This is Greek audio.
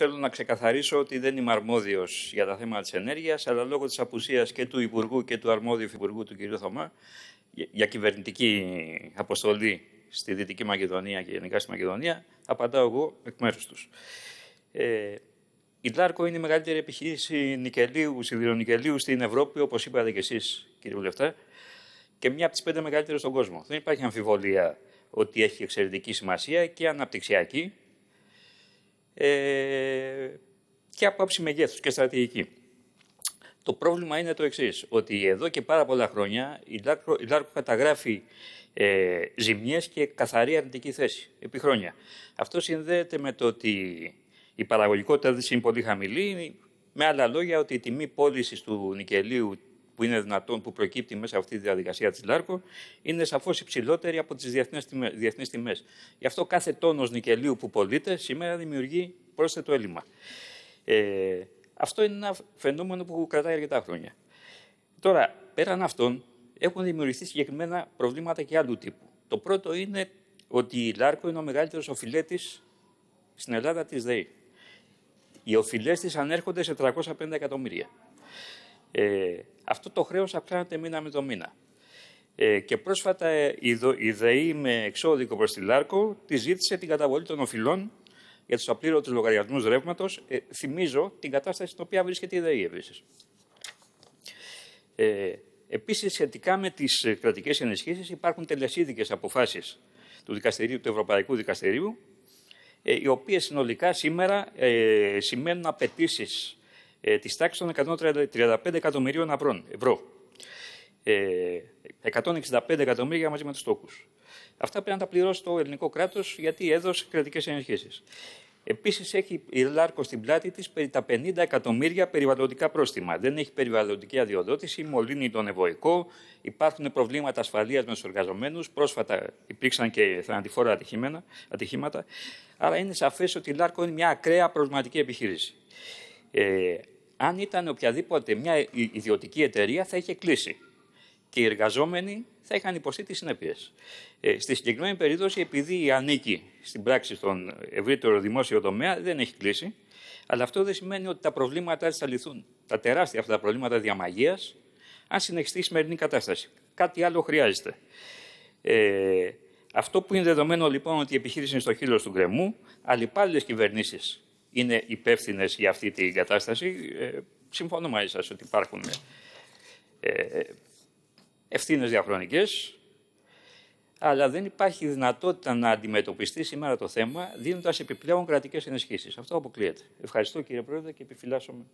θέλω να ξεκαθαρίσω ότι δεν είμαι αρμόδιος για τα θέματα της ενέργειας, αλλά λόγω της απουσίας και του Υπουργού και του αρμόδιου Υπουργού του κ. Θωμά για κυβερνητική αποστολή στη Δυτική Μακεδονία και γενικά στη Μακεδονία, απαντάω εγώ εκ μέρους τους. Ε, η Λάρκο είναι η μεγαλύτερη επιχείρηση νικελίου, σιδηρονικελίου στην Ευρώπη, όπως είπατε και εσείς, κύριε Βουλευτά, και μια από τις πέντε μεγαλύτερες στον κόσμο. Δεν υπάρχει αμφιβολία ότι έχει εξαιρετική σημασία και αναπτυξιακή ε, και άποψη μεγέθους και στρατηγική. Το πρόβλημα είναι το εξής, ότι εδώ και πάρα πολλά χρόνια η Λάρκο, η Λάρκο καταγράφει ε, ζημιές και καθαρή αρνητική θέση επί χρόνια. Αυτό συνδέεται με το ότι η παραγωγικότητα της είναι πολύ χαμηλή, με άλλα λόγια ότι η τιμή πώλησης του νικελίου που είναι δυνατόν, που προκύπτει μέσα από αυτή τη διαδικασία της Λάρκο, είναι σαφώς υψηλότερη από τις διεθνείς τιμές. Γι' αυτό κάθε τόνος νικελίου που πωλείται σήμερα δημιουργεί πρόσθετο έλλειμμα. Ε, αυτό είναι ένα φαινόμενο που κρατάει αρκετά χρόνια. Τώρα, πέραν αυτών, έχουν δημιουργηθεί συγκεκριμένα προβλήματα και άλλου τύπου. Το πρώτο είναι ότι η Λάρκο είναι ο μεγαλύτερος οφειλέτης στην Ελλάδα της ΔΕΗ. Οι οφειλές της ανέρχονται σε 305 εκατομμύρια. Ε, αυτό το χρέος αυξάνεται μήνα με το μήνα. Ε, και πρόσφατα ε, η ΔΕΗ με εξώδικο προς τη Λάρκο τη ζήτησε την καταβολή των οφειλών για τους απλήρωτους λογαριασμούς ρεύματος. Ε, θυμίζω την κατάσταση στην οποία βρίσκεται η ΔΕΗ επίσης. Ε, Επίσης, σχετικά με τις ε, κρατικές ενισχύσεις, υπάρχουν τελεσίδικες αποφάσεις του, δικαστηρίου, του Ευρωπαϊκού Δικαστηρίου, ε, οι οποίες συνολικά σήμερα ε, σημαίνουν απαιτήσεις ε, της τάξης των 135 εκατομμυρίων ευρώ. Ε, 165 εκατομμύρια μαζί με τους τόκους. Αυτά πρέπει να τα πληρώσει το ελληνικό κράτος γιατί έδωσε κρατικές ενισχύσεις. Επίσης, έχει η Λάρκο στην πλάτη της περί τα 50 εκατομμύρια περιβαλλοντικά πρόστιμα. Δεν έχει περιβαλλοντική αδειοδότηση, μολύνει τον ευωικό, υπάρχουν προβλήματα ασφαλείας με τους εργαζομένους. Πρόσφατα υπήρξαν και θανατηφόρα ατυχήματα. Άρα είναι σαφές ότι η Λάρκο είναι μια ακραία προσματική επιχείρηση. Ε, αν ήταν οποιαδήποτε μια ιδιωτική εταιρεία, θα είχε κλείσει. Και οι εργαζόμενοι θα είχαν υποστεί τις συνέπειες. Ε, στη συγκεκριμένη περίπτωση, επειδή ανήκει στην πράξη στον ευρύτερο δημόσιο τομέα, δεν έχει κλείσει. Αλλά αυτό δεν σημαίνει ότι τα προβλήματά τη θα λυθούν. Τα τεράστια αυτά τα προβλήματα διαμαγείας, αν συνεχιστεί η σημερινή κατάσταση. Κάτι άλλο χρειάζεται. Ε, αυτό που είναι δεδομένο λοιπόν ότι η επιχείρηση είναι στο χείλος του γκρεμού, αλλοι κυβερνήσεις είναι υπεύθυνες για αυτή την κατάσταση. Ε, συμφωνώ μαζί σας ότι υπάρχουν ε, ευθύνες διαχρονικές, αλλά δεν υπάρχει δυνατότητα να αντιμετωπιστεί σήμερα το θέμα δίνοντας επιπλέον κρατικές ενισχύσεις. Αυτό αποκλείεται. Ευχαριστώ κύριε Πρόεδρε και επιφυλάσσομαι.